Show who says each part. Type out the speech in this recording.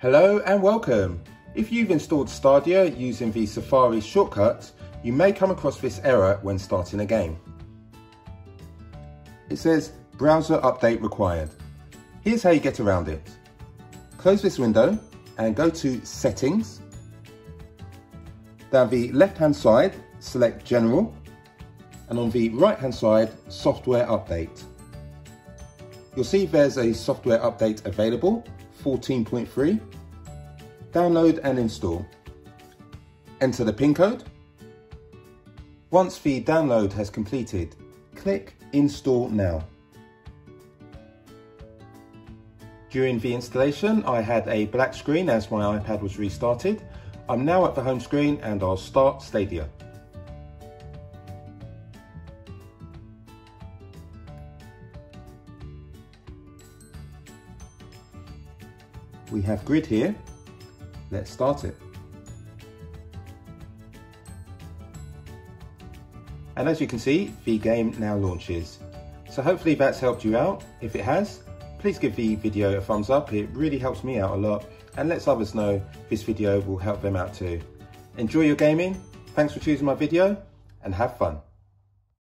Speaker 1: Hello and welcome. If you've installed Stadia using the Safari shortcut, you may come across this error when starting a game. It says browser update required. Here's how you get around it. Close this window and go to settings. Down the left hand side, select general and on the right hand side, software update. You'll see there's a software update available, 14.3. Download and install. Enter the pin code. Once the download has completed, click Install Now. During the installation, I had a black screen as my iPad was restarted. I'm now at the home screen and I'll start Stadia. We have grid here. Let's start it. And as you can see, the game now launches. So hopefully that's helped you out. If it has, please give the video a thumbs up. It really helps me out a lot and lets others know this video will help them out too. Enjoy your gaming. Thanks for choosing my video and have fun.